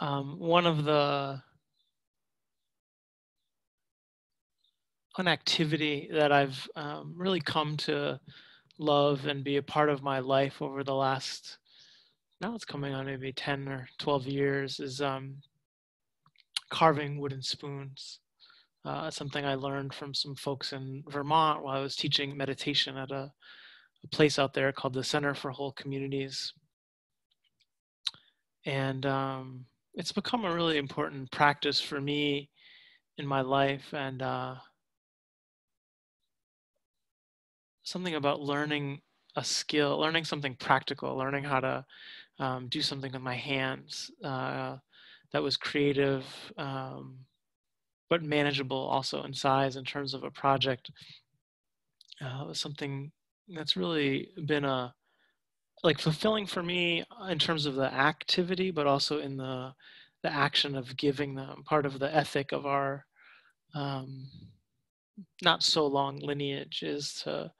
um, one of the an activity that I've um, really come to love and be a part of my life over the last now it's coming on maybe 10 or 12 years is um, carving wooden spoons. Uh, something i learned from some folks in vermont while i was teaching meditation at a, a place out there called the center for whole communities. And um, it's become a really important practice for me in my life and uh, something about learning a skill, learning something practical, learning how to um, do something with my hands uh, that was creative, um, but manageable also in size in terms of a project. Uh, was something that's really been a like fulfilling for me in terms of the activity, but also in the the action of giving them part of the ethic of our um, not so long lineage is to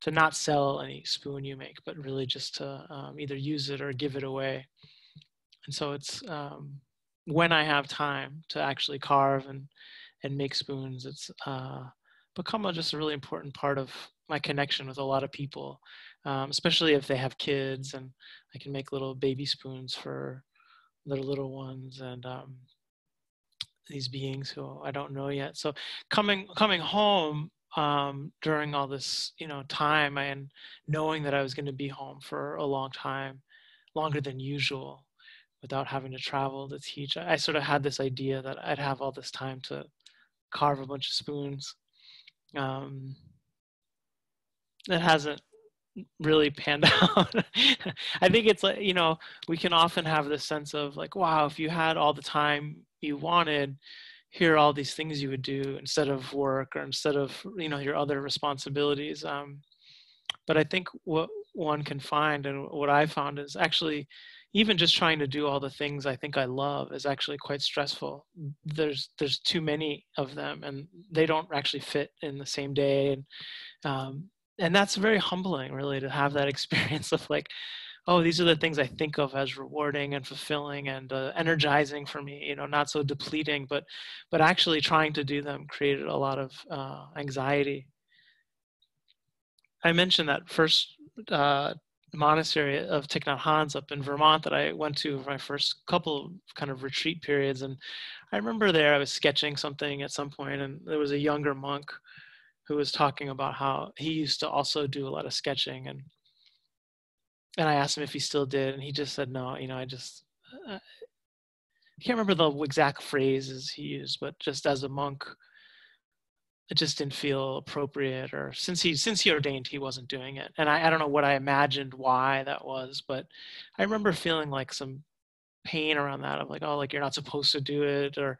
to not sell any spoon you make, but really just to um, either use it or give it away. And so it's um, when I have time to actually carve and and make spoons, it's uh, become a, just a really important part of my connection with a lot of people, um, especially if they have kids, and I can make little baby spoons for little little ones and um, these beings who I don't know yet. So coming coming home um, during all this, you know, time and knowing that I was going to be home for a long time, longer than usual, without having to travel to teach. I, I sort of had this idea that I'd have all this time to carve a bunch of spoons. Um, it hasn't really panned out. I think it's like, you know, we can often have this sense of like, wow, if you had all the time you wanted, here are all these things you would do instead of work or instead of you know your other responsibilities um, but i think what one can find and what i found is actually even just trying to do all the things i think i love is actually quite stressful there's there's too many of them and they don't actually fit in the same day and um, and that's very humbling really to have that experience of like oh, these are the things I think of as rewarding and fulfilling and uh, energizing for me. You know, not so depleting, but but actually trying to do them created a lot of uh, anxiety. I mentioned that first uh, monastery of Thich Nhat up in Vermont that I went to for my first couple kind of retreat periods, and I remember there I was sketching something at some point, and there was a younger monk who was talking about how he used to also do a lot of sketching and and I asked him if he still did, and he just said no. You know, I just uh, I can't remember the exact phrases he used, but just as a monk, it just didn't feel appropriate. Or since he since he ordained, he wasn't doing it, and I, I don't know what I imagined why that was, but I remember feeling like some pain around that of like, oh, like you're not supposed to do it, or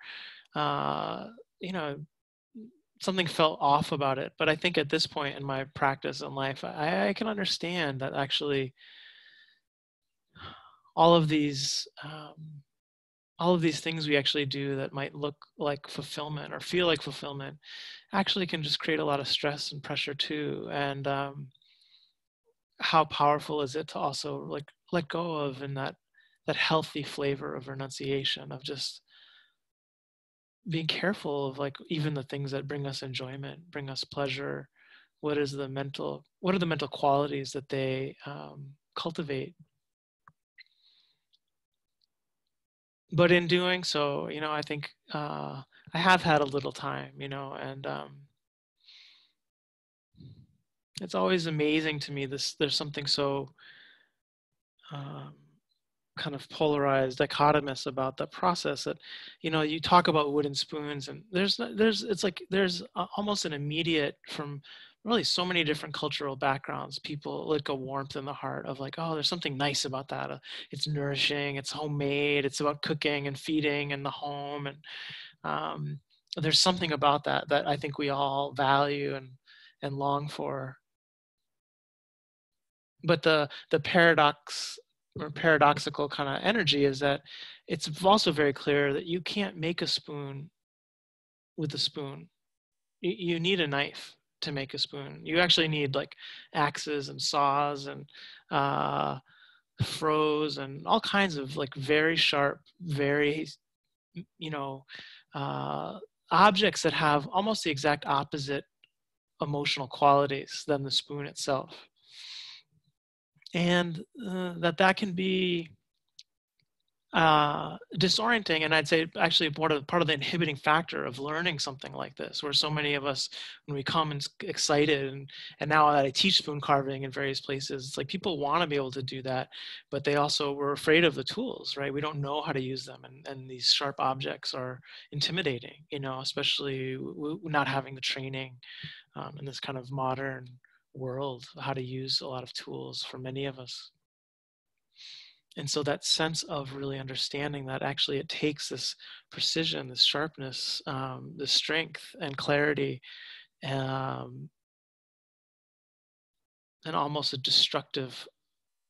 uh, you know, something felt off about it. But I think at this point in my practice in life, I, I can understand that actually all of these um, all of these things we actually do that might look like fulfillment or feel like fulfillment actually can just create a lot of stress and pressure too and um, how powerful is it to also like let go of in that that healthy flavor of renunciation of just being careful of like even the things that bring us enjoyment bring us pleasure what is the mental what are the mental qualities that they um, cultivate but in doing so, you know, I think uh, I have had a little time, you know, and um, it's always amazing to me. This there's something so um, kind of polarized, dichotomous about the process that, you know, you talk about wooden spoons, and there's there's it's like there's almost an immediate from really so many different cultural backgrounds people like a warmth in the heart of like oh there's something nice about that. Uh, it's nourishing it's homemade it's about cooking and feeding and the home. And um, there's something about that that i think we all value and and long for. But the the paradox or paradoxical kind of energy is that it's also very clear that you can't make a spoon with a spoon you need a knife to make a spoon. You actually need like axes and saws and uh, froes and all kinds of like very sharp, very, you know, uh, objects that have almost the exact opposite emotional qualities than the spoon itself. And uh, that that can be uh, disorienting and i'd say actually part of part of the inhibiting factor of learning something like this where so many of us when we come and excited and and now that i teach spoon carving in various places it's like people want to be able to do that but they also were afraid of the tools right? We don't know how to use them and, and these sharp objects are intimidating you know especially not having the training um, in this kind of modern world how to use a lot of tools for many of us. And so that sense of really understanding that actually it takes this precision this sharpness um, strength and clarity um, and almost a destructive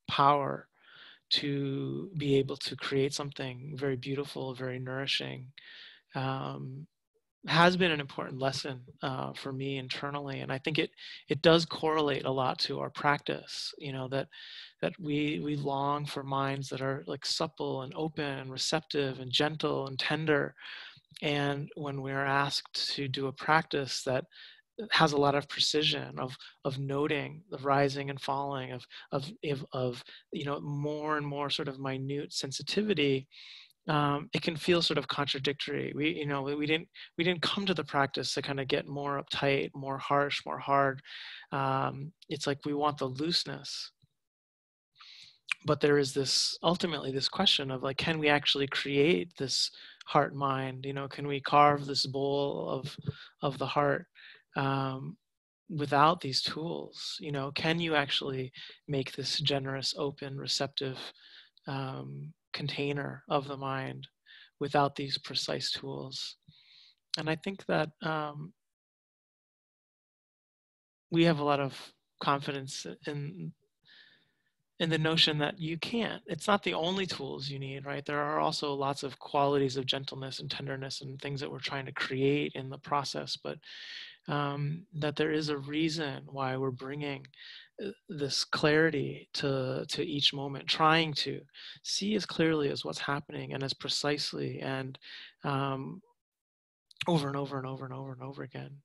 power to be able to create something very beautiful very nourishing um, has been an important lesson uh, for me internally and i think it it does correlate a lot to our practice you know that that we we long for minds that are like supple and open and receptive and gentle and tender and when we're asked to do a practice that has a lot of precision of of noting the rising and falling of of of, of you know more and more sort of minute sensitivity um, it can feel sort of contradictory. We, you know, we didn't we didn't come to the practice to kind of get more uptight, more harsh, more hard. Um, it's like we want the looseness, but there is this ultimately this question of like, can we actually create this heart mind? You know, can we carve this bowl of of the heart? Um, without these tools you know can you actually make this generous open receptive um, container of the mind without these precise tools. And I think that um, we have a lot of confidence in in the notion that you can't. It's not the only tools you need, right? There are also lots of qualities of gentleness and tenderness and things that we're trying to create in the process, but um, that there is a reason why we're bringing this clarity to to each moment trying to see as clearly as what's happening and as precisely and um, over and over and over and over and over again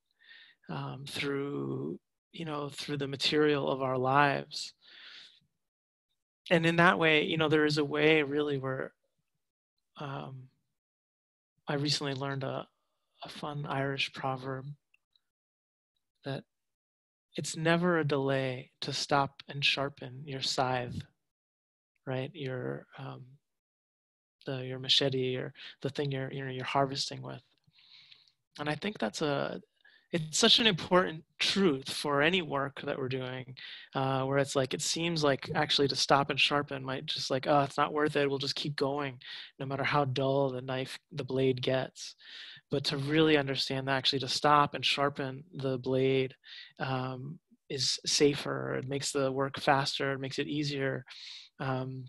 um, through you know through the material of our lives. And in that way you know there is a way really where um, i recently learned a, a fun irish proverb it's never a delay to stop and sharpen your scythe, right? Your um, the your machete or the thing you're you know you're harvesting with. And I think that's a it's such an important truth for any work that we're doing, uh, where it's like it seems like actually to stop and sharpen might just like oh it's not worth it. We'll just keep going, no matter how dull the knife the blade gets but to really understand that actually to stop and sharpen the blade um, is safer. It makes the work faster it makes it easier um,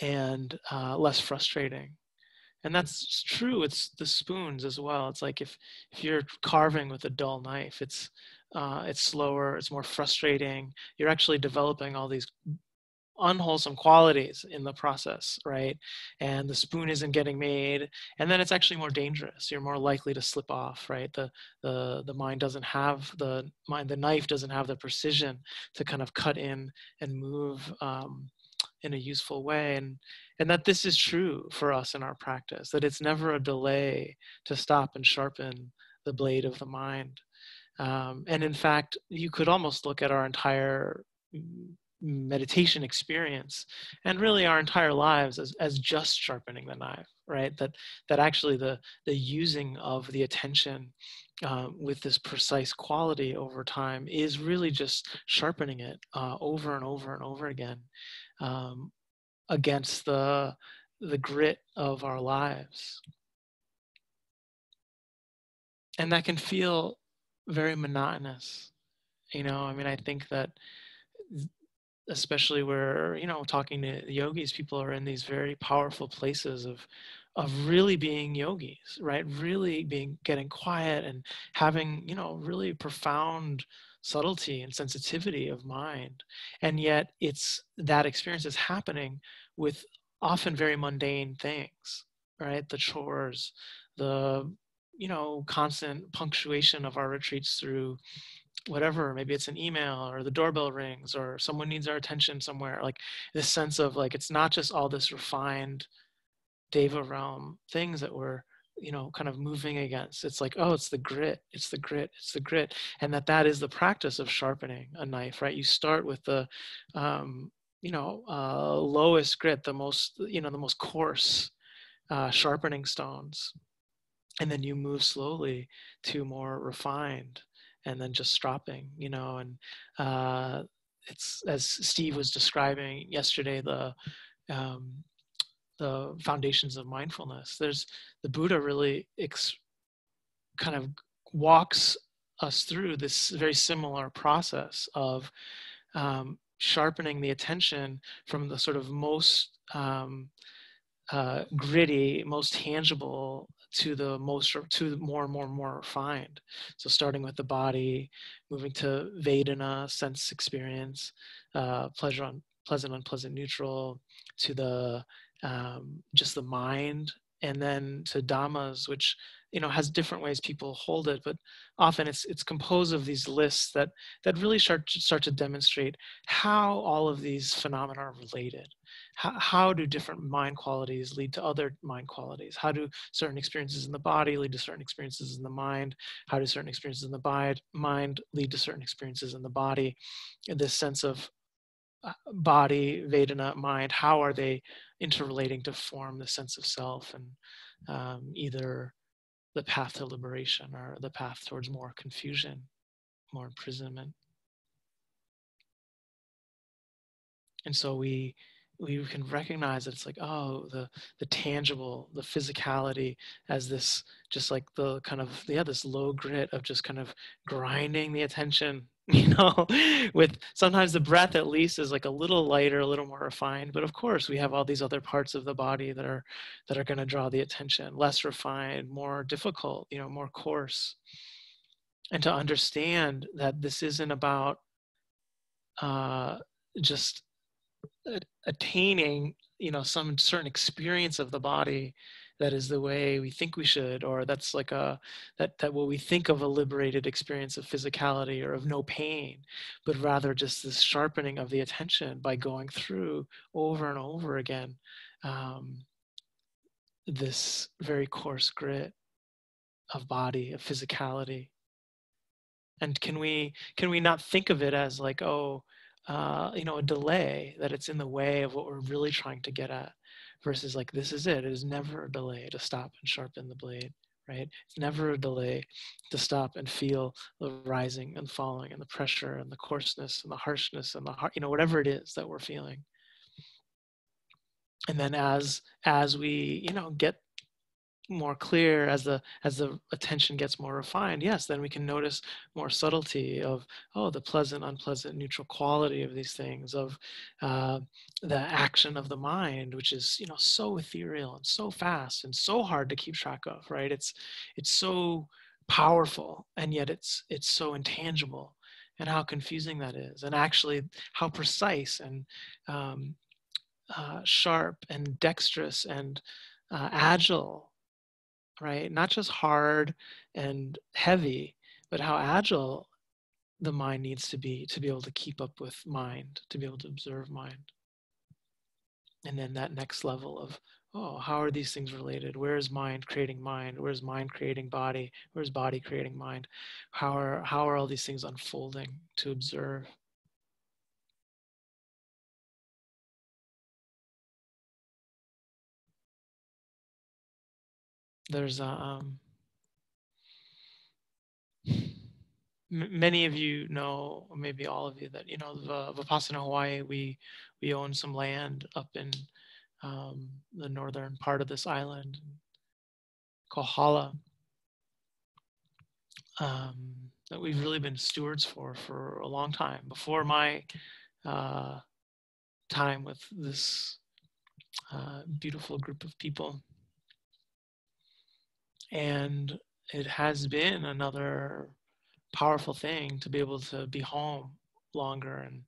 and uh, less frustrating. And that's true it's the spoons as well. It's like if if you're carving with a dull knife it's uh, it's slower it's more frustrating. You're actually developing all these unwholesome qualities in the process, right? And the spoon isn't getting made, and then it's actually more dangerous. You're more likely to slip off, right? The the the mind doesn't have the mind, the knife doesn't have the precision to kind of cut in and move um, in a useful way, and and that this is true for us in our practice. That it's never a delay to stop and sharpen the blade of the mind. Um, and in fact, you could almost look at our entire meditation experience and really our entire lives as, as just sharpening the knife right? That that actually the the using of the attention uh, with this precise quality over time is really just sharpening it uh, over and over and over again um, against the the grit of our lives. And that can feel very monotonous you know? I mean i think that especially where you know talking to yogis people are in these very powerful places of of really being yogis, right? Really being getting quiet and having, you know, really profound subtlety and sensitivity of mind. And yet it's that experience is happening with often very mundane things, right? The chores, the you know constant punctuation of our retreats through whatever maybe it's an email or the doorbell rings or someone needs our attention somewhere like this sense of like it's not just all this refined deva realm things that we're you know kind of moving against. It's like oh it's the grit it's the grit it's the grit and that that is the practice of sharpening a knife right? You start with the um, you know uh, lowest grit the most you know the most coarse uh, sharpening stones and then you move slowly to more refined and then just stopping, you know and uh, it's as steve was describing yesterday the um, the foundations of mindfulness there's the buddha really ex- kind of walks us through this very similar process of um, sharpening the attention from the sort of most um, uh, gritty, most tangible to the most to the more and more and more refined. So starting with the body, moving to Vedana, sense experience, uh, pleasure, on, pleasant, unpleasant, neutral, to the um, just the mind, and then to dhammas, which you know has different ways people hold it but often it's it's composed of these lists that that really start to, start to demonstrate how all of these phenomena are related how, how do different mind qualities lead to other mind qualities? How do certain experiences in the body lead to certain experiences in the mind? How do certain experiences in the mind lead to certain experiences in the body? In this sense of uh, body vedana mind how are they interrelating to form the sense of self and um, either the path to liberation or the path towards more confusion, more imprisonment. And so we we can recognize that it's like oh the the tangible the physicality as this just like the kind of yeah this low grit of just kind of grinding the attention you know with sometimes the breath at least is like a little lighter a little more refined but of course we have all these other parts of the body that are that are going to draw the attention less refined more difficult you know more coarse. And to understand that this isn't about uh just attaining you know some certain experience of the body that is the way we think we should or that's like a that that what we think of a liberated experience of physicality or of no pain but rather just this sharpening of the attention by going through over and over again um, this very coarse grit of body of physicality. And can we can we not think of it as like oh uh, you know a delay that it's in the way of what we're really trying to get at versus like this is it. It is never a delay to stop and sharpen the blade right? It's never a delay to stop and feel the rising and falling and the pressure and the coarseness and the harshness and the heart you know whatever it is that we're feeling. And then as as we you know get more clear as the as the attention gets more refined yes then we can notice more subtlety of oh the pleasant unpleasant neutral quality of these things of uh, the action of the mind which is you know so ethereal and so fast and so hard to keep track of right? It's it's so powerful and yet it's it's so intangible and how confusing that is and actually how precise and um, uh, sharp and dexterous and uh, agile right? Not just hard and heavy, but how agile the mind needs to be to be able to keep up with mind, to be able to observe mind. And then that next level of, oh, how are these things related? Where is mind creating mind? Where is mind creating body? Where is body creating mind? How are how are all these things unfolding to observe? There's a, um, many of you know, maybe all of you, that you know, the Vipassana Hawaii, we we own some land up in um, the northern part of this island Kohala, um, that we've really been stewards for for a long time. Before my uh, time with this uh, beautiful group of people, and it has been another powerful thing to be able to be home longer. And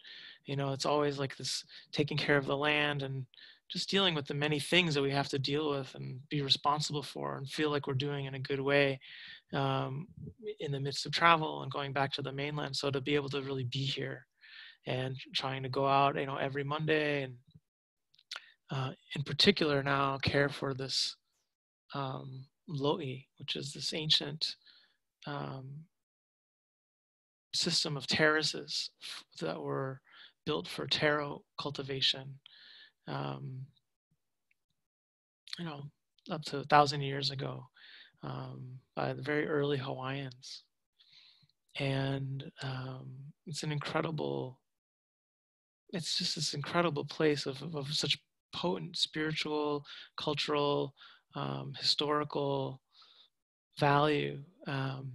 you know it's always like this taking care of the land and just dealing with the many things that we have to deal with and be responsible for and feel like we're doing in a good way um, in the midst of travel and going back to the mainland. So to be able to really be here and trying to go out you know every monday and uh, in particular now care for this um, loi which is this ancient um, system of terraces that were built for taro cultivation um, you know up to a thousand years ago um, by the very early hawaiians. And um, it's an incredible it's just this incredible place of, of such potent spiritual cultural um, historical value um,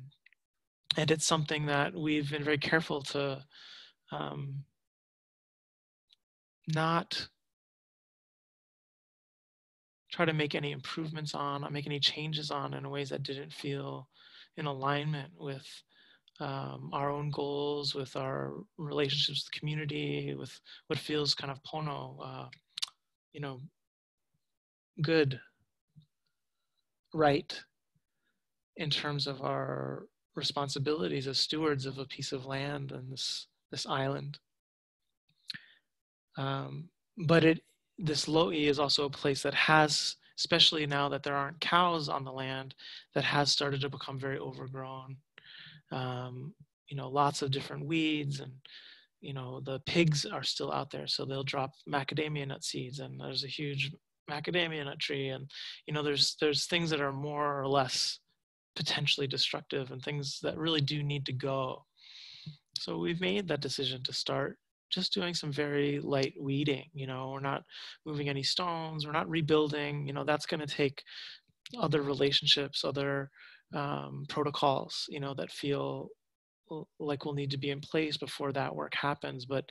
and it's something that we've been very careful to um, not try to make any improvements on, not make any changes on in ways that didn't feel in alignment with um, our own goals, with our relationships with the community, with what feels kind of pono, uh, you know, good, right, in terms of our responsibilities as stewards of a piece of land and this this island. Um, but it this Loi is also a place that has, especially now that there aren't cows on the land, that has started to become very overgrown. Um, you know, lots of different weeds and you know the pigs are still out there, so they'll drop macadamia nut seeds, and there's a huge macadamia nut tree, and you know there's there's things that are more or less potentially destructive and things that really do need to go. So we've made that decision to start just doing some very light weeding. You know, we're not moving any stones, we're not rebuilding. You know, that's going to take other relationships, other um, protocols, you know, that feel like will need to be in place before that work happens. But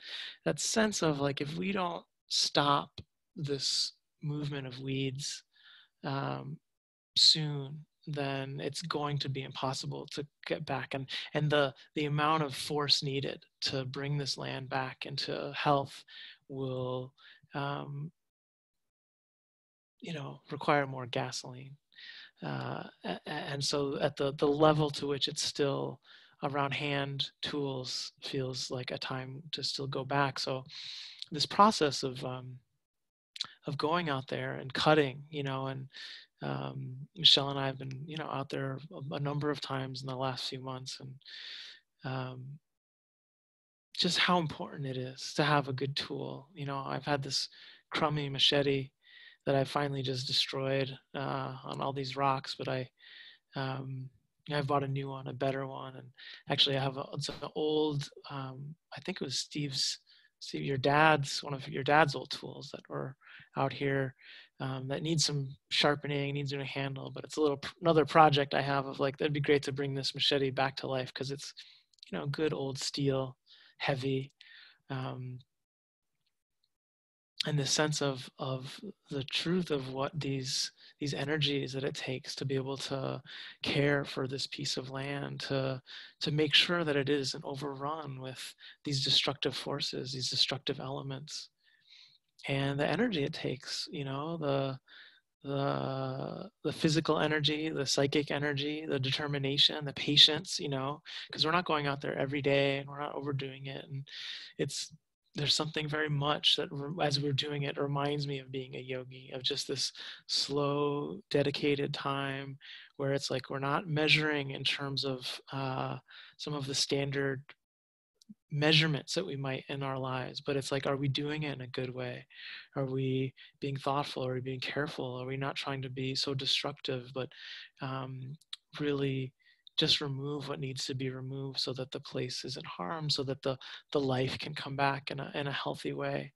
that sense of like, if we don't stop this movement of weeds um, soon, then it's going to be impossible to get back. And and the the amount of force needed to bring this land back into health will um, you know require more gasoline. Uh, and so at the the level to which it's still around hand tools feels like a time to still go back. So this process of um, of going out there and cutting you know and um, Michelle and I have been, you know, out there a, a, number of times in the last few months, and um, just how important it is to have a good tool. You know, I've had this crummy machete that I finally just destroyed uh, on all these rocks, but I, um, I've bought a new one, a better one, and actually I have a, it's an old, um, I think it was Steve's, Steve, your dad's one of your dad's old tools that were out here um, that needs some sharpening, needs a new handle, but it's a little another project I have of like that'd be great to bring this machete back to life because it's you know good old steel, heavy, um, and the sense of of the truth of what these these energies that it takes to be able to care for this piece of land to to make sure that it isn't overrun with these destructive forces these destructive elements. And the energy it takes you know the the the physical energy the psychic energy the determination the patience you know because we're not going out there every day and we're not overdoing it. And it's there's something very much that as we're doing it reminds me of being a yogi of just this slow dedicated time where it's like we're not measuring in terms of uh, some of the standard measurements that we might in our lives but it's like are we doing it in a good way? Are we being thoughtful? Are we being careful? Are we not trying to be so destructive but um, really just remove what needs to be removed so that the place isn't harmed so that the the life can come back in a, in a healthy way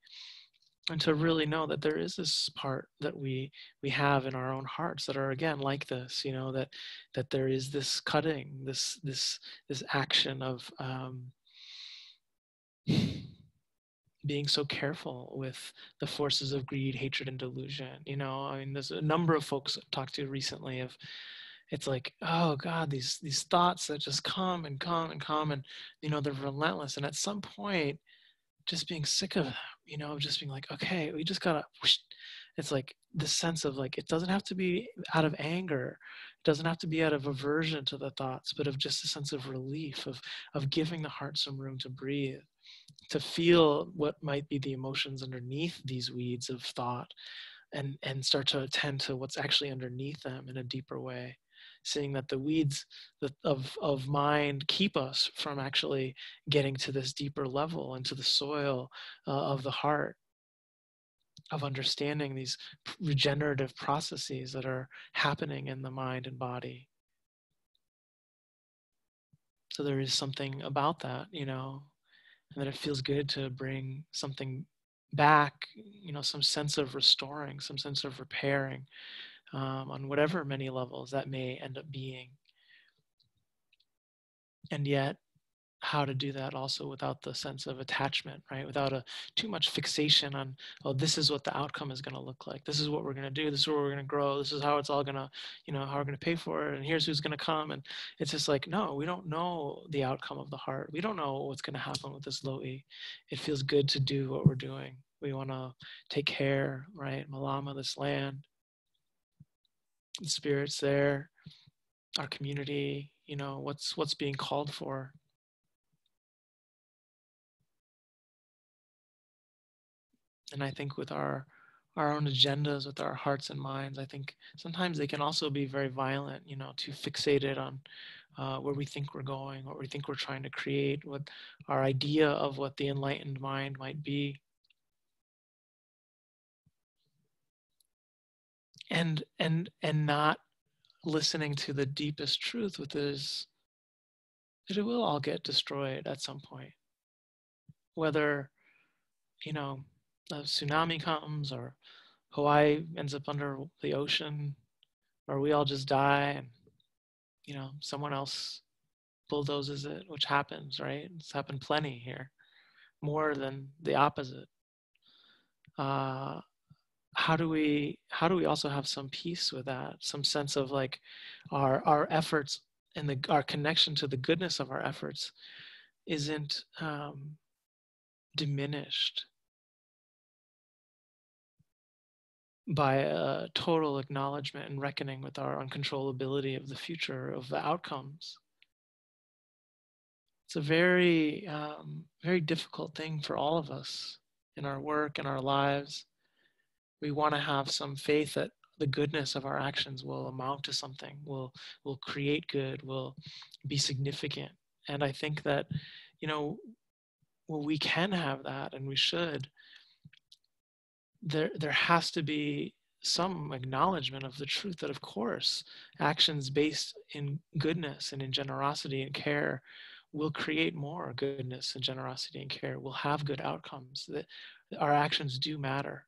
and to really know that there is this part that we we have in our own hearts that are again like this you know that that there is this cutting this this this action of um, being so careful with the forces of greed, hatred, and delusion. You know, I mean, there's a number of folks I've talked to recently of, it's like oh god these these thoughts that just come and come and come and you know they're relentless and at some point just being sick of them you know just being like okay we just gotta whoosh. it's like this sense of like it doesn't have to be out of anger it doesn't have to be out of aversion to the thoughts but of just a sense of relief of of giving the heart some room to breathe to feel what might be the emotions underneath these weeds of thought and and start to attend to what's actually underneath them in a deeper way seeing that the weeds of, of mind keep us from actually getting to this deeper level into the soil uh, of the heart of understanding these regenerative processes that are happening in the mind and body. So there is something about that you know and that it feels good to bring something back you know some sense of restoring some sense of repairing um, on whatever many levels that may end up being. And yet, how to do that also without the sense of attachment, right? Without a too much fixation on, oh, this is what the outcome is going to look like. This is what we're going to do. This is where we're going to grow. This is how it's all going to, you know, how we're going to pay for it. And here's who's going to come. And it's just like, no, we don't know the outcome of the heart. We don't know what's going to happen with this low E. It feels good to do what we're doing. We want to take care, right? Malama, this land the spirits there, our community, you know, what's what's being called for. And I think with our our own agendas, with our hearts and minds, I think sometimes they can also be very violent, you know, too fixated on uh, where we think we're going, what we think we're trying to create, what our idea of what the enlightened mind might be. And and and not listening to the deepest truth which is that it will all get destroyed at some point. Whether you know a tsunami comes or hawaii ends up under the ocean or we all just die and you know someone else bulldozes it which happens right? It's happened plenty here more than the opposite. Uh, how do we how do we also have some peace with that? Some sense of like our our efforts and the our connection to the goodness of our efforts isn't um, diminished by a total acknowledgement and reckoning with our uncontrollability of the future of the outcomes. It's a very um, very difficult thing for all of us in our work and our lives we want to have some faith that the goodness of our actions will amount to something will will create good will be significant. And i think that you know well we can have that and we should. There there has to be some acknowledgement of the truth that of course actions based in goodness and in generosity and care will create more goodness and generosity and care will have good outcomes that our actions do matter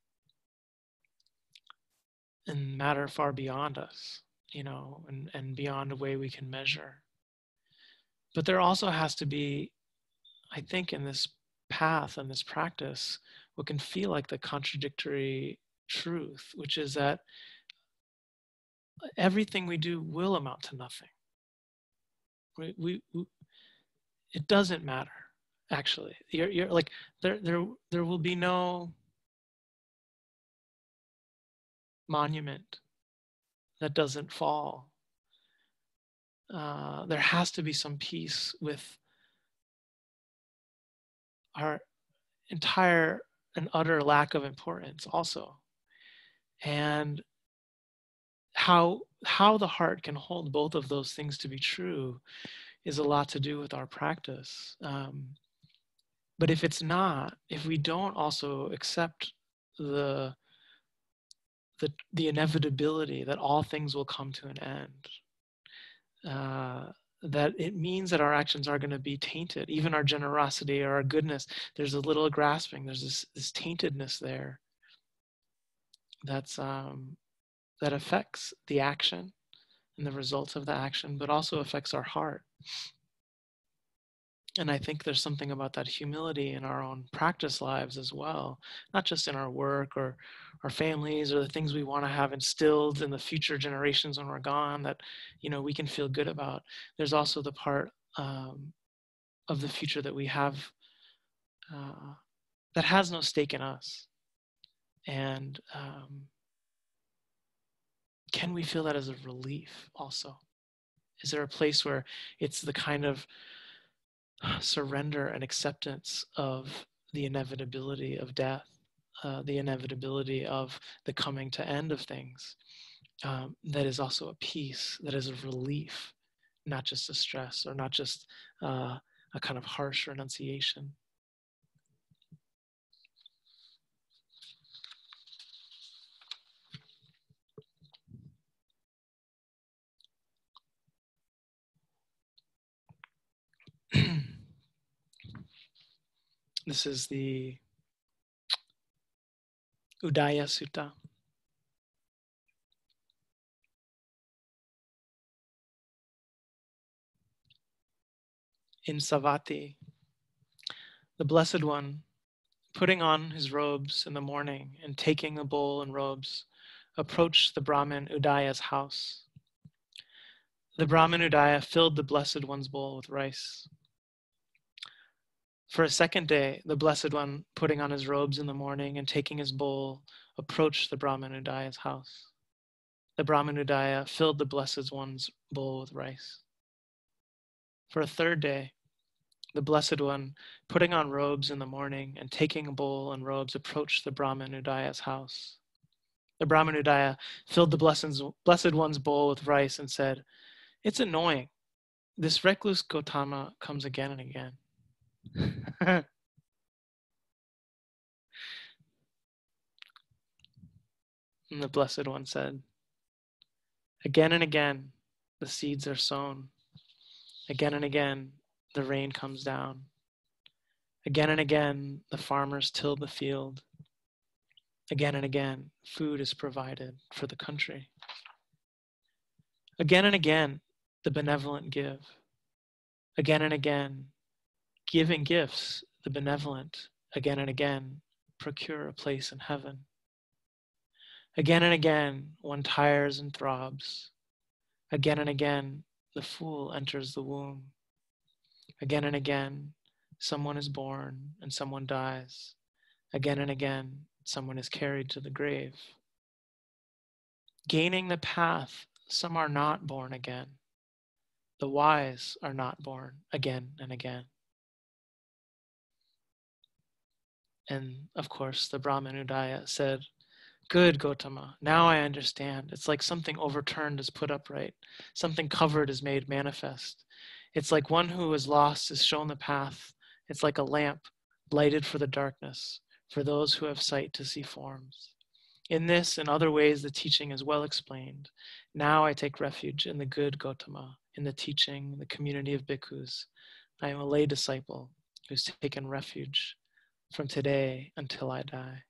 and matter far beyond us, you know, and, and beyond a way we can measure. But there also has to be, I think, in this path and this practice, what can feel like the contradictory truth, which is that everything we do will amount to nothing. We, we, we it doesn't matter actually. You're, you're like there, there, there will be no monument that doesn't fall. Uh, there has to be some peace with our entire and utter lack of importance also and how how the heart can hold both of those things to be true is a lot to do with our practice um, but if it's not if we don't also accept the the, the inevitability that all things will come to an end. Uh, that it means that our actions are going to be tainted, even our generosity or our goodness. There's a little grasping. There's this, this taintedness there. That's um, that affects the action and the results of the action, but also affects our heart. And I think there's something about that humility in our own practice lives as well, not just in our work or our families or the things we want to have instilled in the future generations when we're gone that you know we can feel good about. There's also the part um, of the future that we have uh, that has no stake in us, and um, can we feel that as a relief also? Is there a place where it's the kind of surrender and acceptance of the inevitability of death, uh, the inevitability of the coming to end of things. Um, that is also a peace, that is a relief, not just a stress or not just uh, a kind of harsh renunciation. This is the Udaya Sutta. In Savatthi, the Blessed One, putting on his robes in the morning and taking a bowl and robes, approached the Brahmin Udaya's house. The Brahmin Udaya filled the Blessed One's bowl with rice. For a second day, the Blessed One, putting on his robes in the morning and taking his bowl, approached the Brahman Udaya's house. The Brahman Udaya filled the Blessed One's bowl with rice. For a third day, the Blessed One, putting on robes in the morning and taking a bowl and robes, approached the Brahman Udaya's house. The Brahman Udaya filled the Blessed One's bowl with rice and said, It's annoying. This recluse Gotama comes again and again. and the Blessed One said, Again and again, the seeds are sown. Again and again, the rain comes down. Again and again, the farmers till the field. Again and again, food is provided for the country. Again and again, the benevolent give. Again and again, giving gifts, the benevolent, again and again, procure a place in heaven. Again and again, one tires and throbs. Again and again, the fool enters the womb. Again and again, someone is born and someone dies. Again and again, someone is carried to the grave. Gaining the path, some are not born again. The wise are not born again and again. And of course, the Brahman Udaya said, Good, Gotama. Now I understand. It's like something overturned is put upright, something covered is made manifest. It's like one who is lost is shown the path. It's like a lamp lighted for the darkness, for those who have sight to see forms. In this and other ways, the teaching is well explained. Now I take refuge in the good Gotama, in the teaching, the community of bhikkhus. I am a lay disciple who's taken refuge from today until I die.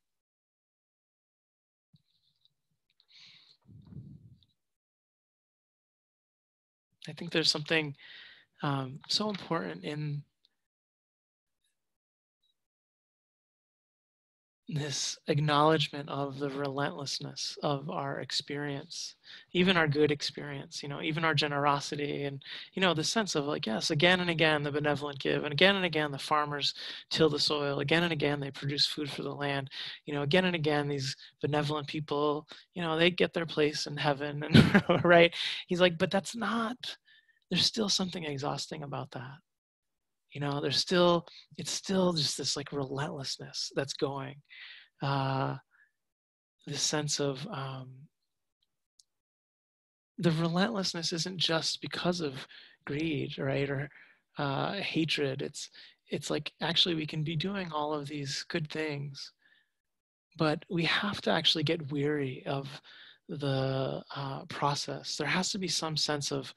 I think there's something um, so important in this acknowledgement of the relentlessness of our experience even our good experience you know even our generosity and you know the sense of like yes again and again the benevolent give and again and again the farmers till the soil again and again they produce food for the land you know again and again these benevolent people you know they get their place in heaven and right? He's like but that's not there's still something exhausting about that you know there's still it's still just this like relentlessness that's going uh this sense of um the relentlessness isn't just because of greed right or uh hatred. It's it's like actually we can be doing all of these good things but we have to actually get weary of the uh, process. There has to be some sense of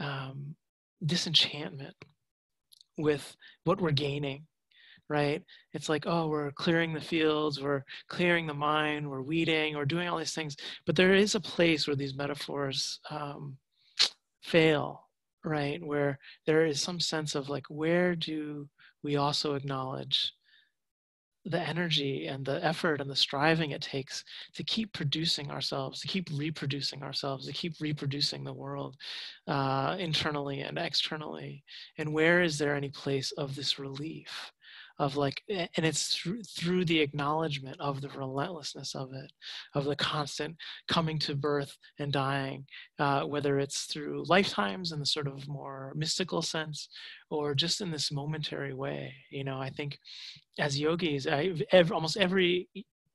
um, disenchantment with what we're gaining right it's like oh we're clearing the fields we're clearing the mind we're weeding we're doing all these things but there is a place where these metaphors um, fail right? Where there is some sense of like, where do we also acknowledge the energy and the effort and the striving it takes to keep producing ourselves, to keep reproducing ourselves, to keep reproducing the world uh, internally and externally? And where is there any place of this relief? Of like and it's through, through the acknowledgement of the relentlessness of it of the constant coming to birth and dying uh, whether it's through lifetimes in the sort of more mystical sense or just in this momentary way you know i think as yogis I, every, almost every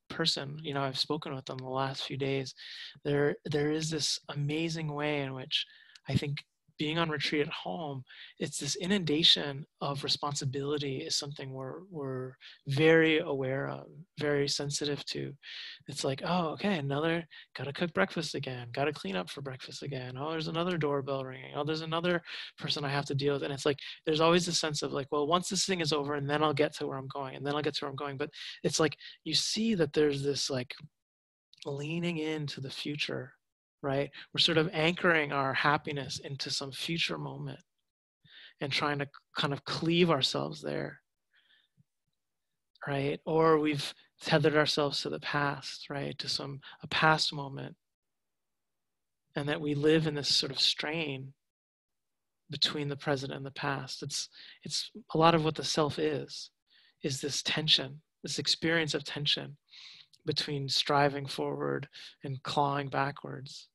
person you know i've spoken with them the last few days there there is this amazing way in which i think being on retreat at home, it's this inundation of responsibility is something we're we're very aware of, very sensitive to. It's like, oh, okay, another gotta cook breakfast again, gotta clean up for breakfast again. Oh, there's another doorbell ringing. Oh, there's another person I have to deal with. And it's like there's always a sense of like, well, once this thing is over, and then I'll get to where I'm going, and then I'll get to where I'm going. But it's like you see that there's this like leaning into the future right? We're sort of anchoring our happiness into some future moment and trying to kind of cleave ourselves there, right? Or we've tethered ourselves to the past, right? To some a past moment. And that we live in this sort of strain between the present and the past. It's it's a lot of what the self is, is this tension, this experience of tension between striving forward and clawing backwards.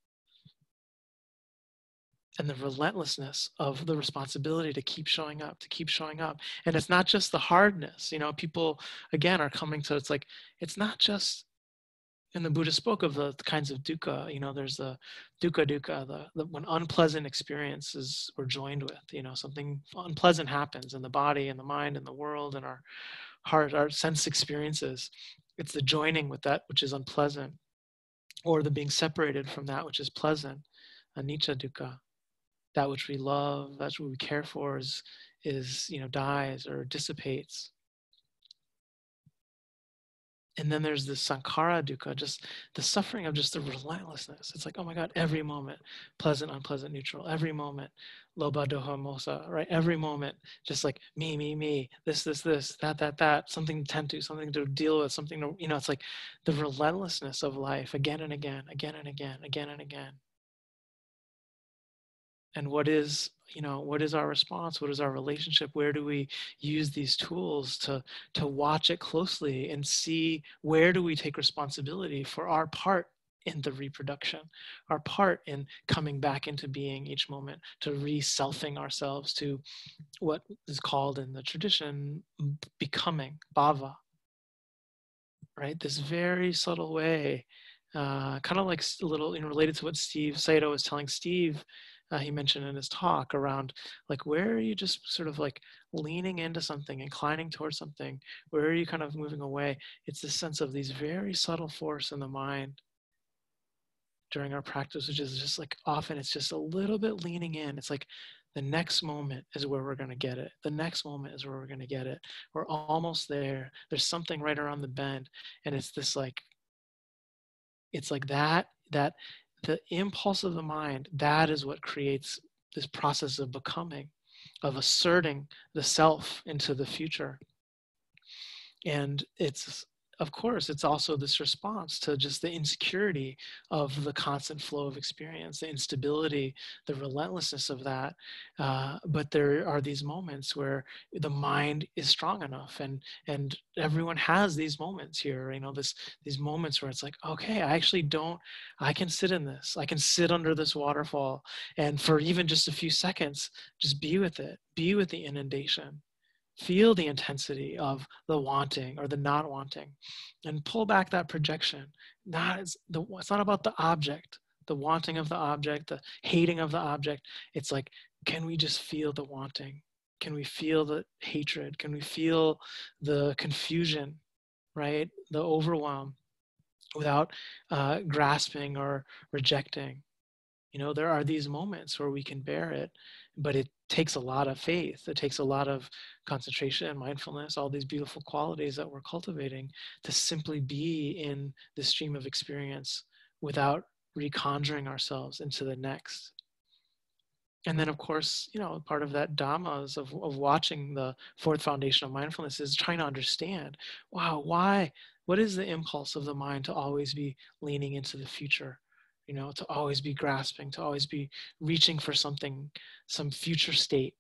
And the relentlessness of the responsibility to keep showing up, to keep showing up. And it's not just the hardness, you know, people again are coming to it's like, it's not just and the Buddha spoke of the, kinds of dukkha. You know, there's the dukkha dukkha, the, the, when unpleasant experiences were joined with. You know, something unpleasant happens in the body and the mind and the world and our heart, our sense experiences. It's the joining with that which is unpleasant or the being separated from that which is pleasant, anicca dukkha. That which we love, that which we care for is, is you know, dies or dissipates. And then there's the sankhara dukkha, just the suffering of just the relentlessness. It's like, oh my God, every moment, pleasant, unpleasant, neutral, every moment, loba doha mosa, right? Every moment, just like me, me, me, this, this, this, that, that, that, something to tend to, something to deal with, something to, you know, it's like the relentlessness of life again and again, again and again, again and again. And what is you know what is our response what is our relationship where do we use these tools to to watch it closely and see where do we take responsibility for our part in the reproduction, our part in coming back into being each moment, to re-selfing ourselves to what is called in the tradition becoming, bhava. Right? This very subtle way, uh, kind of like a little, you know, related to what Steve Sayadaw was telling Steve, uh, he mentioned in his talk around like where are you just sort of like leaning into something, inclining towards something, where are you kind of moving away? It's this sense of these very subtle force in the mind during our practice, which is just like often it's just a little bit leaning in. It's like the next moment is where we're going to get it. The next moment is where we're going to get it. We're almost there. There's something right around the bend. And it's this like, it's like that, that the impulse of the mind, that is what creates this process of becoming, of asserting the self into the future. And it's of course, it's also this response to just the insecurity of the constant flow of experience, the instability, the relentlessness of that. Uh, but there are these moments where the mind is strong enough, and and everyone has these moments here. You know, this these moments where it's like, okay, I actually don't. I can sit in this. I can sit under this waterfall, and for even just a few seconds, just be with it. Be with the inundation feel the intensity of the wanting or the not wanting and pull back that projection. Not is the it's not about the object the wanting of the object the hating of the object. It's like can we just feel the wanting? Can we feel the hatred? Can we feel the confusion right? The overwhelm without uh, grasping or rejecting you know there are these moments where we can bear it but it takes a lot of faith. It takes a lot of concentration and mindfulness all these beautiful qualities that we're cultivating to simply be in the stream of experience without reconjuring ourselves into the next. And then of course you know part of that dhammas of, of watching the fourth foundation of mindfulness is trying to understand wow why what is the impulse of the mind to always be leaning into the future you know to always be grasping to always be reaching for something some future state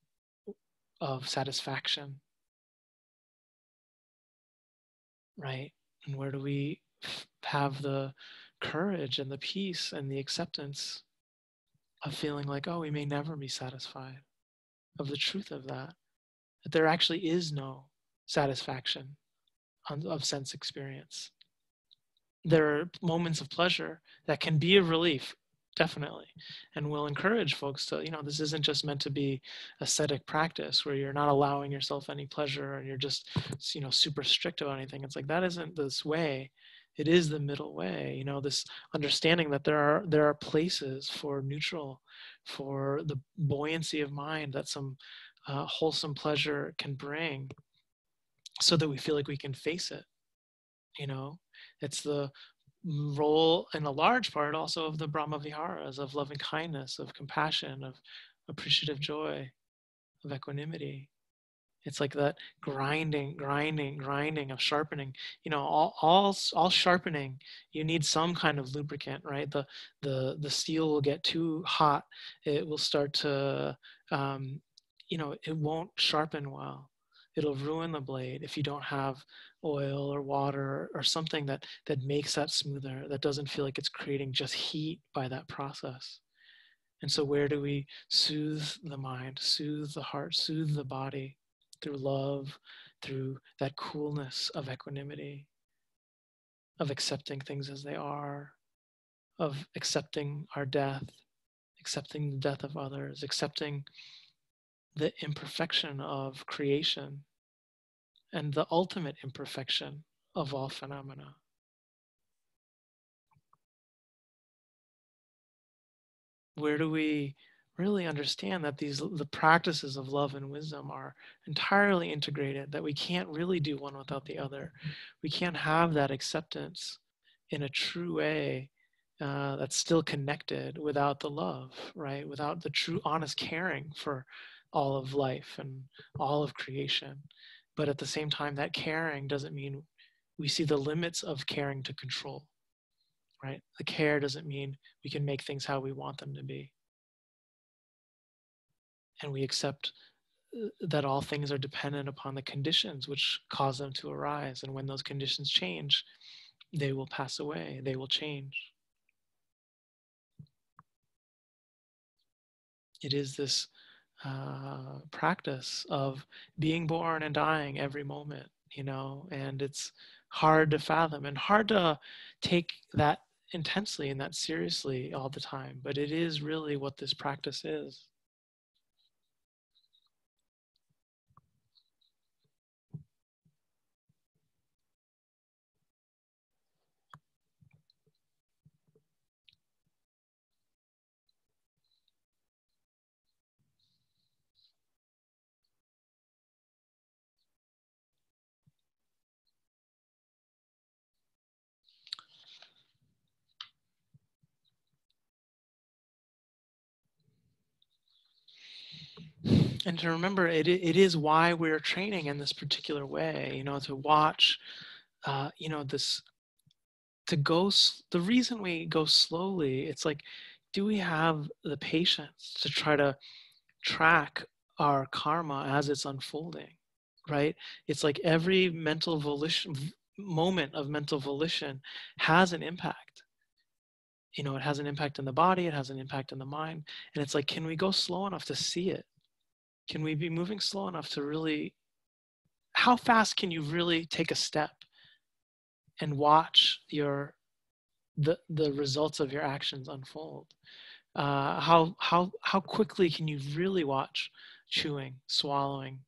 of satisfaction right and where do we have the courage and the peace and the acceptance of feeling like, oh, we may never be satisfied, of the truth of that, that there actually is no satisfaction of sense experience. There are moments of pleasure that can be a relief, definitely, and we'll encourage folks to, you know, this isn't just meant to be ascetic practice where you're not allowing yourself any pleasure and you're just, you know, super strict about anything. It's like that isn't this way it is the middle way you know this understanding that there are there are places for neutral for the buoyancy of mind that some uh, wholesome pleasure can bring so that we feel like we can face it you know it's the role in a large part also of the brahma viharas of loving kindness of compassion of appreciative joy of equanimity. It's like that grinding grinding grinding of sharpening. You know all all all sharpening you need some kind of lubricant right? The the the steel will get too hot. It will start to um, you know it won't sharpen well it'll ruin the blade if you don't have oil or water or something that that makes that smoother that doesn't feel like it's creating just heat by that process. And so where do we soothe the mind soothe the heart soothe the body? Through love, through that coolness of equanimity, of accepting things as they are, of accepting our death, accepting the death of others, accepting the imperfection of creation and the ultimate imperfection of all phenomena. Where do we really understand that these the practices of love and wisdom are entirely integrated that we can't really do one without the other we can't have that acceptance in a true way uh, that's still connected without the love right without the true honest caring for all of life and all of creation but at the same time that caring doesn't mean we see the limits of caring to control right the care doesn't mean we can make things how we want them to be and we accept uh, that all things are dependent upon the conditions which cause them to arise. And when those conditions change, they will pass away, they will change. It is this uh, practice of being born and dying every moment, you know, and it's hard to fathom and hard to take that intensely and that seriously all the time. But it is really what this practice is. And to remember it, it is why we're training in this particular way you know to watch uh, you know this to go the reason we go slowly it's like do we have the patience to try to track our karma as it's unfolding right? It's like every mental volition moment of mental volition has an impact. You know it has an impact in the body it has an impact in the mind and it's like can we go slow enough to see it can we be moving slow enough to really how fast can you really take a step and watch your the the results of your actions unfold? Uh, how how how quickly can you really watch chewing swallowing?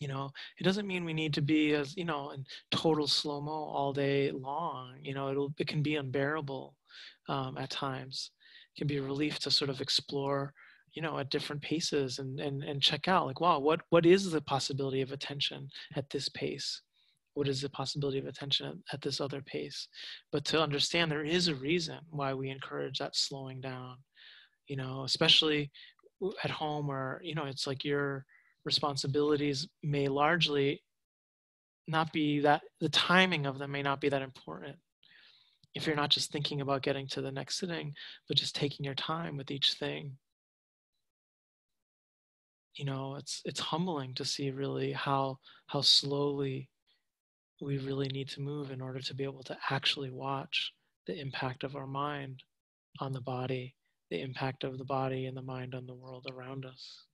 You know it doesn't mean we need to be as you know in total slow mo all day long. You know it'll it can be unbearable um, at times. It can be a relief to sort of explore you know at different paces and and and check out like wow what what is the possibility of attention at this pace? What is the possibility of attention at, at this other pace? But to understand there is a reason why we encourage that slowing down you know especially at home or you know it's like your responsibilities may largely not be that the timing of them may not be that important. If you're not just thinking about getting to the next sitting but just taking your time with each thing you know it's it's humbling to see really how how slowly we really need to move in order to be able to actually watch the impact of our mind on the body the impact of the body and the mind on the world around us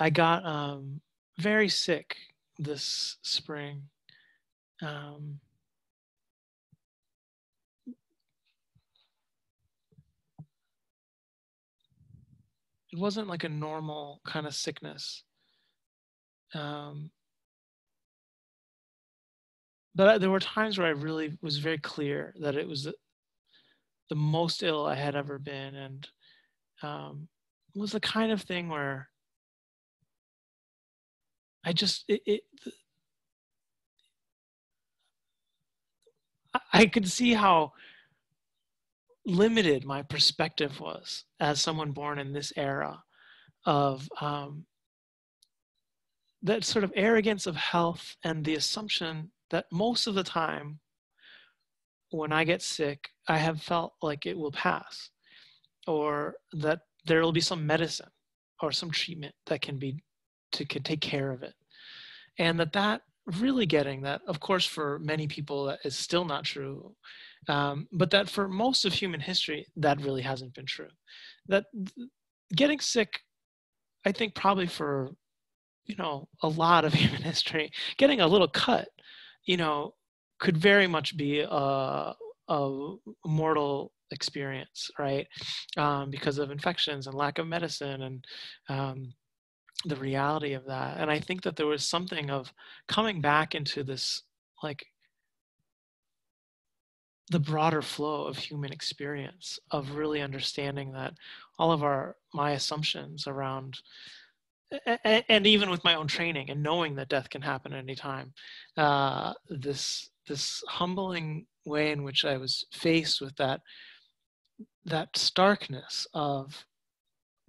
I got um, very sick this spring. Um, it wasn't like a normal kind of sickness. Um, but there were times where I really was very clear that it was the, the most ill I had ever been, and um, was the kind of thing where I just it, it I could see how limited my perspective was as someone born in this era of um, that sort of arrogance of health and the assumption that most of the time when I get sick, I have felt like it will pass or that there will be some medicine or some treatment that can be to take care of it. And that that really getting that of course for many people that is still not true um, but that for most of human history that really hasn't been true. That getting sick i think probably for you know a lot of human history getting a little cut you know could very much be a, a mortal experience right? Um, because of infections and lack of medicine and um, the reality of that and i think that there was something of coming back into this like the broader flow of human experience of really understanding that all of our my assumptions around and even with my own training and knowing that death can happen at any time uh, this this humbling way in which i was faced with that that starkness of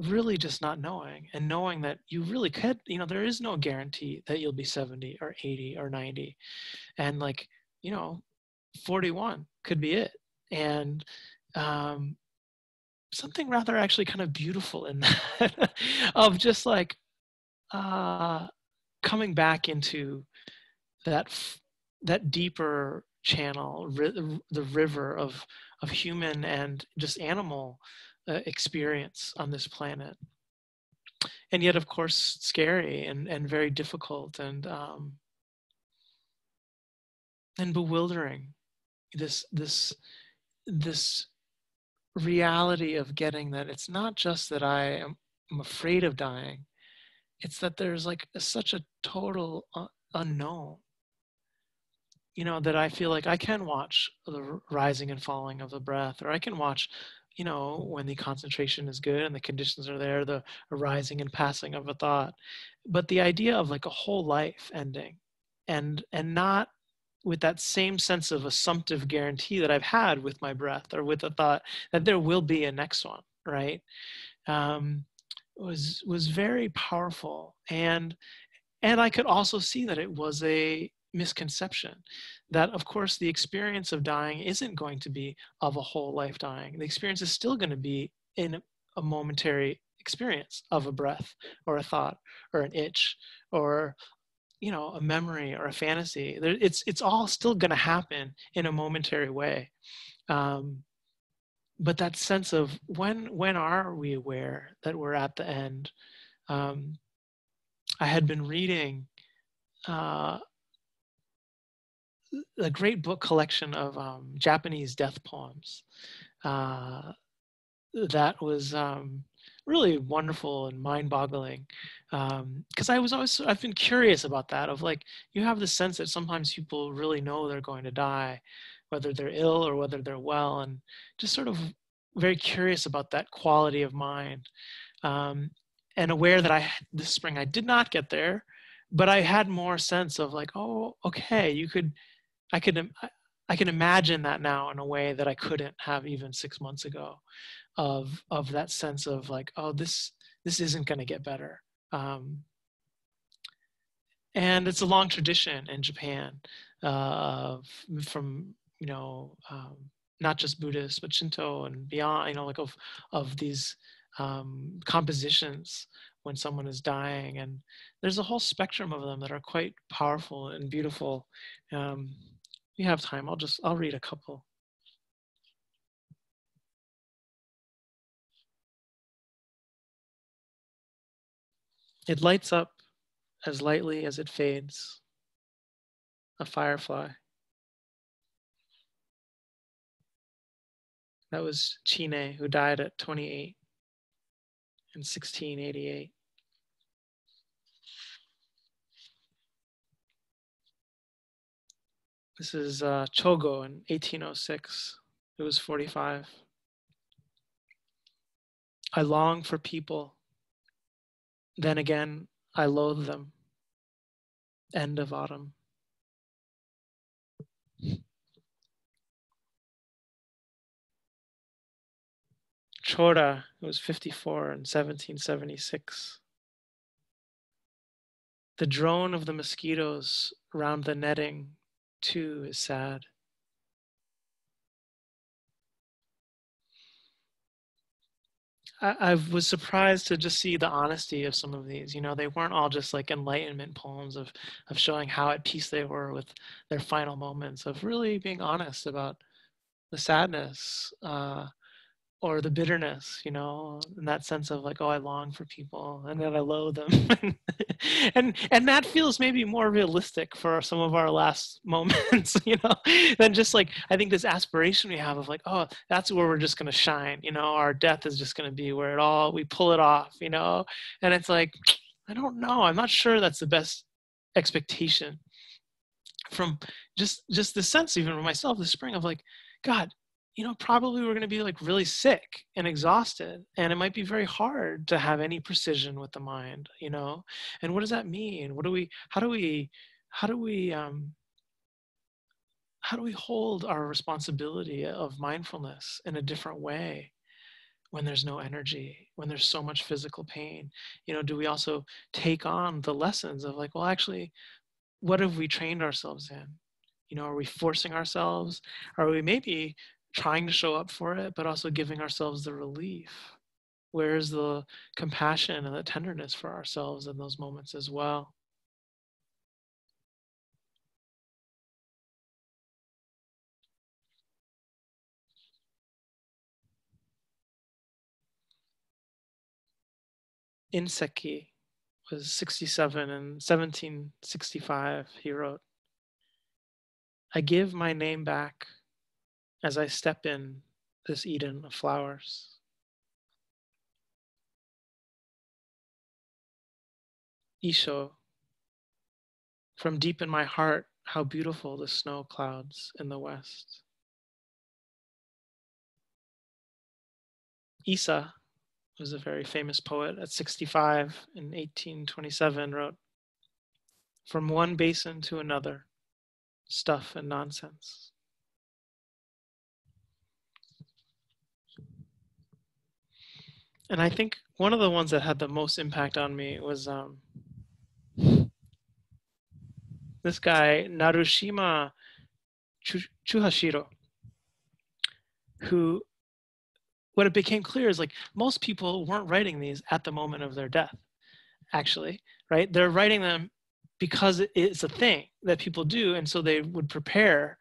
really just not knowing and knowing that you really could you know there is no guarantee that you'll be 70 or 80 or 90 and like you know 41 could be it. And um something rather actually kind of beautiful in that of just like uh coming back into that that deeper channel the river of of human and just animal uh, experience on this planet. And yet of course scary and, and very difficult and um, and bewildering this this this reality of getting that it's not just that i am I'm afraid of dying it's that there's like a, such a total unknown. You know that i feel like i can watch the rising and falling of the breath or i can watch you know, when the concentration is good and the conditions are there, the arising and passing of a thought. But the idea of like a whole life ending and and not with that same sense of assumptive guarantee that I've had with my breath or with the thought that there will be a next one, right? Um, was was very powerful and and I could also see that it was a misconception that of course the experience of dying isn't going to be of a whole life dying. The experience is still going to be in a momentary experience of a breath or a thought or an itch or you know a memory or a fantasy. It's it's all still going to happen in a momentary way. Um, but that sense of when when are we aware that we're at the end? Um, I had been reading uh, a great book collection of um, Japanese death poems. Uh, that was um, really wonderful and mind-boggling because um, I was always I've been curious about that of like you have the sense that sometimes people really know they're going to die, whether they're ill or whether they're well, and just sort of very curious about that quality of mind um, and aware that I this spring I did not get there, but I had more sense of like oh okay you could I could I can imagine that now in a way that I couldn't have even six months ago of of that sense of like oh this this isn't going to get better. Um, and it's a long tradition in japan uh, from you know um, not just buddhist but shinto and beyond you know like of of these um, compositions when someone is dying. And there's a whole spectrum of them that are quite powerful and beautiful. Um, we have time i'll just i'll read a couple It lights up as lightly as it fades. A firefly. That was Chine, who died at 28 in 1688. This is uh, Chogo in 1806. It was 45. I long for people then again, I loathe them. End of autumn. Chora, who was 54 in 1776. The drone of the mosquitoes round the netting, too, is sad. I, I was surprised to just see the honesty of some of these. You know, they weren't all just like enlightenment poems of of showing how at peace they were with their final moments of really being honest about the sadness uh, or the bitterness, you know, and that sense of like, oh, I long for people and then I loathe them. and and that feels maybe more realistic for some of our last moments, you know, than just like I think this aspiration we have of like, oh, that's where we're just gonna shine, you know, our death is just gonna be where it all we pull it off, you know. And it's like, I don't know, I'm not sure that's the best expectation from just just the sense even for myself this spring of like, God, you know, probably we're going to be like really sick and exhausted. And it might be very hard to have any precision with the mind, you know? And what does that mean? What do we, how do we, how do we, um, how do we hold our responsibility of mindfulness in a different way when there's no energy when there's so much physical pain you know do we also take on the lessons of like well actually what have we trained ourselves in you know are we forcing ourselves are we maybe trying to show up for it, but also giving ourselves the relief. Where's the compassion and the tenderness for ourselves in those moments as well? Inseki was 67 and 1765 he wrote I give my name back as I step in this Eden of flowers. Isho, from deep in my heart, how beautiful the snow clouds in the west. Issa was a very famous poet at 65 in 1827 wrote, From one basin to another, stuff and nonsense. And I think one of the ones that had the most impact on me was um, this guy Narushima Chuhachiro, who what it became clear is like most people weren't writing these at the moment of their death, actually, right? They're writing them because it's a thing that people do, and so they would prepare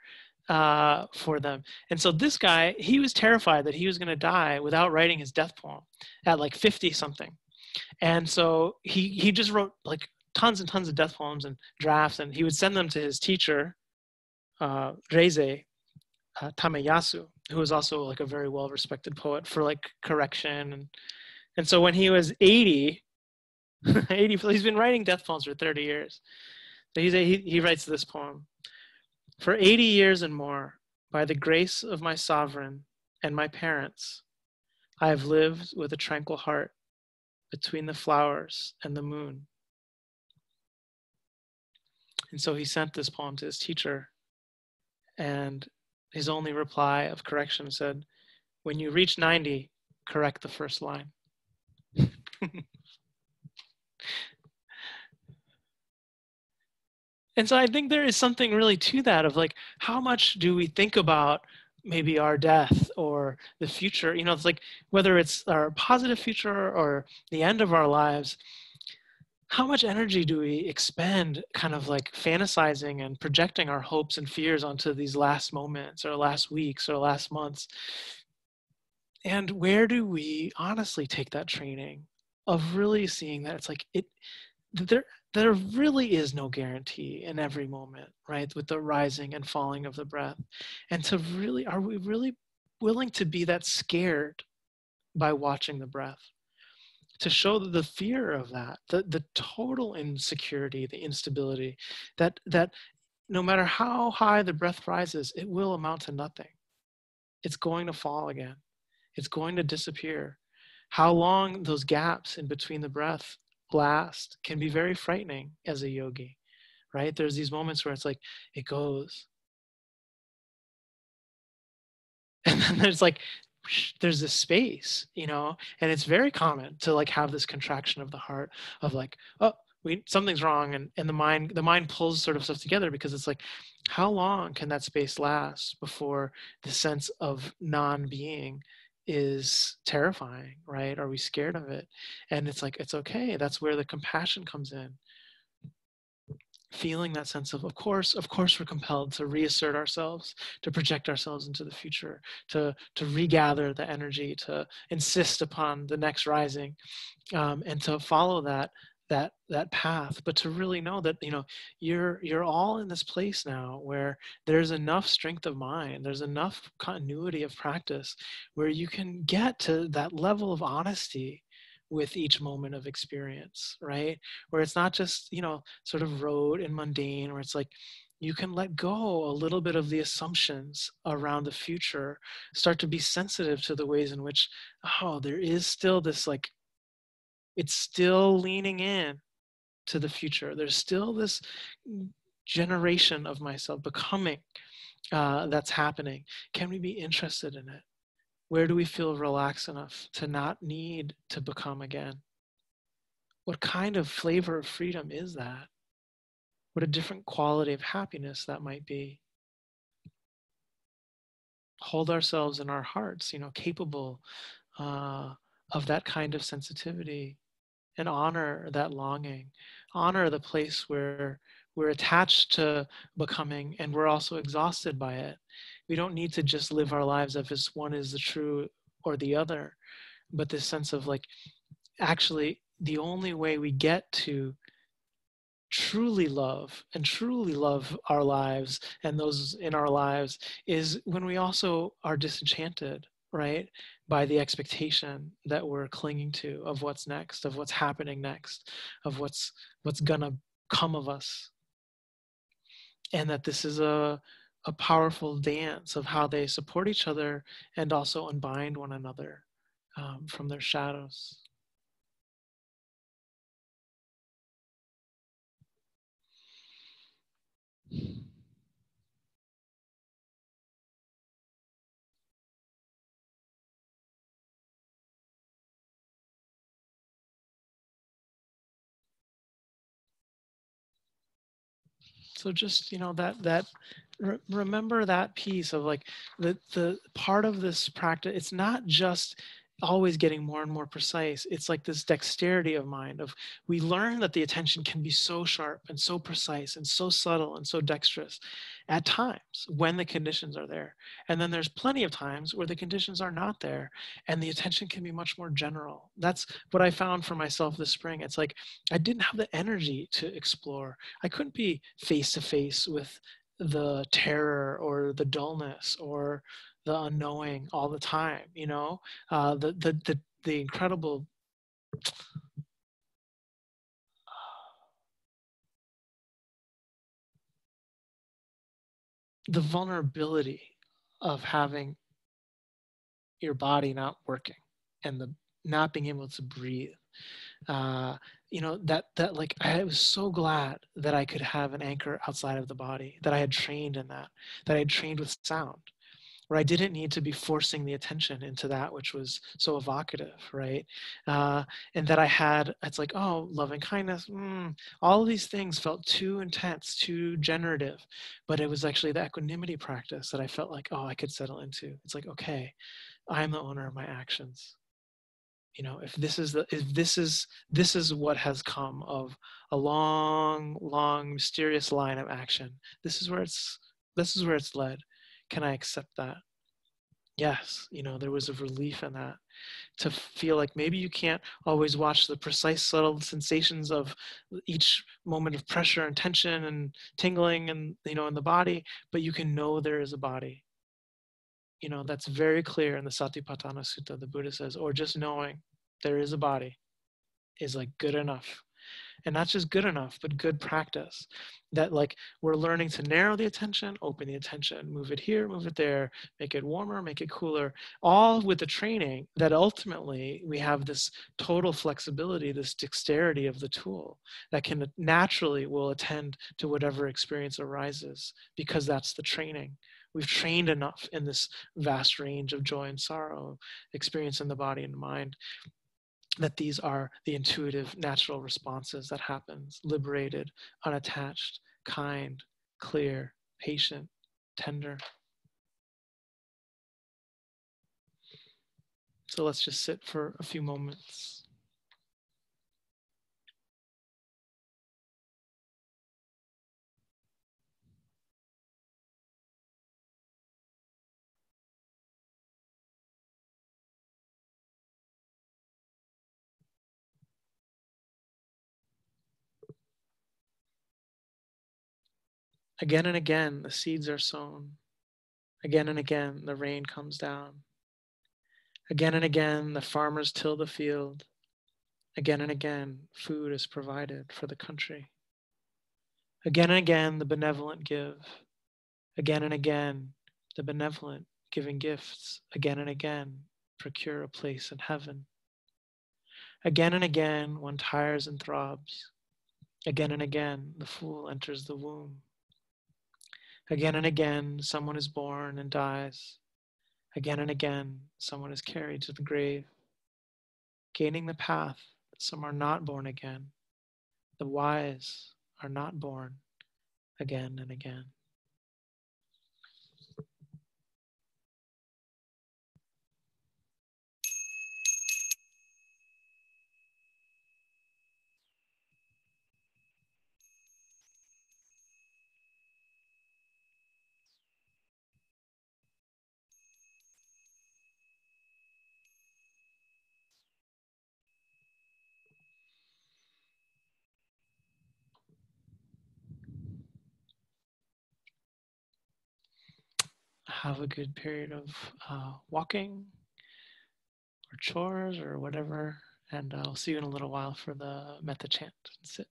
uh, for them. And so this guy, he was terrified that he was going to die without writing his death poem at like 50 something. And so he, he just wrote like tons and tons of death poems and drafts, and he would send them to his teacher, uh, Reizei uh, Tameyasu, who was also like a very well respected poet for like correction. And, and so when he was 80, 80, he's been writing death poems for 30 years. So he's he, he writes this poem For 80 years and more, by the grace of my sovereign and my parents, I have lived with a tranquil heart between the flowers and the moon. And so he sent this poem to his teacher. And his only reply of correction said, When you reach 90, correct the first line. and so I think there is something really to that of like, how much do we think about maybe our death or the future? You know, it's like whether it's our positive future or the end of our lives how much energy do we expend kind of like fantasizing and projecting our hopes and fears onto these last moments or last weeks or last months and where do we honestly take that training of really seeing that it's like it there there really is no guarantee in every moment right with the rising and falling of the breath and to really are we really willing to be that scared by watching the breath to show the fear of that, the, the total insecurity, the instability, that, that no matter how high the breath rises, it will amount to nothing. It's going to fall again. It's going to disappear. How long those gaps in between the breath last can be very frightening as a yogi, right? There's these moments where it's like, it goes. And then there's like there's this space you know and it's very common to like have this contraction of the heart of like oh we something's wrong and, and the mind the mind pulls sort of stuff together because it's like how long can that space last before the sense of non-being is terrifying right? Are we scared of it? And it's like it's okay that's where the compassion comes in. Feeling that sense of of course of course we're compelled to reassert ourselves to project ourselves into the future to to regather the energy to insist upon the next rising um, and to follow that that that path but to really know that you know you're you're all in this place now where there's enough strength of mind there's enough continuity of practice where you can get to that level of honesty with each moment of experience, right? Where it's not just, you know, sort of rote and mundane, where it's like you can let go a little bit of the assumptions around the future, start to be sensitive to the ways in which, oh, there is still this like, it's still leaning in to the future. There's still this generation of myself becoming uh, that's happening. Can we be interested in it? Where do we feel relaxed enough to not need to become again? What kind of flavor of freedom is that? What a different quality of happiness that might be. Hold ourselves in our hearts, you know, capable uh, of that kind of sensitivity and honor that longing. Honor the place where we're attached to becoming and we're also exhausted by it we don't need to just live our lives as if one is the true or the other but this sense of like actually the only way we get to truly love and truly love our lives and those in our lives is when we also are disenchanted right by the expectation that we're clinging to of what's next of what's happening next of what's what's gonna come of us and that this is a a powerful dance of how they support each other and also unbind one another um, from their shadows. So just you know that that re- remember that piece of like the the part of this practice it's not just always getting more and more precise. It's like this dexterity of mind of we learn that the attention can be so sharp and so precise and so subtle and so dexterous at times when the conditions are there. And then there's plenty of times where the conditions are not there and the attention can be much more general. That's what I found for myself this spring. It's like I didn't have the energy to explore. I couldn't be face to face with the terror or the dullness or the unknowing all the time you know? Uh, the, the the the incredible the vulnerability of having your body not working and the not being able to breathe. Uh, you know that that like i was so glad that i could have an anchor outside of the body that i had trained in that that i had trained with sound where I didn't need to be forcing the attention into that which was so evocative, right? Uh, and that I had, it's like, oh, loving kindness, mm, all of these things felt too intense, too generative, but it was actually the equanimity practice that I felt like, oh, I could settle into. It's like, okay, I'm the owner of my actions. You know, if this is the, if this is, this is what has come of a long, long, mysterious line of action. This is where it's, this is where it's led can I accept that? Yes, you know, there was a relief in that to feel like maybe you can't always watch the precise subtle sensations of each moment of pressure and tension and tingling and you know in the body but you can know there is a body you know that's very clear in the satipatthana sutta the buddha says or just knowing there is a body is like good enough and not just good enough but good practice. That like we're learning to narrow the attention open the attention move it here move it there make it warmer make it cooler all with the training that ultimately we have this total flexibility this dexterity of the tool that can naturally will attend to whatever experience arises because that's the training. We've trained enough in this vast range of joy and sorrow experience in the body and mind that these are the intuitive natural responses that happens liberated unattached kind clear patient tender. So let's just sit for a few moments Again and again, the seeds are sown. Again and again, the rain comes down. Again and again, the farmers till the field. Again and again, food is provided for the country. Again and again, the benevolent give. Again and again, the benevolent giving gifts. Again and again, procure a place in heaven. Again and again, one tires and throbs. Again and again, the fool enters the womb. Again and again, someone is born and dies. Again and again, someone is carried to the grave. Gaining the path, some are not born again. The wise are not born again and again. Have a good period of uh, walking or chores or whatever. And I'll see you in a little while for the metta chant. and Sit.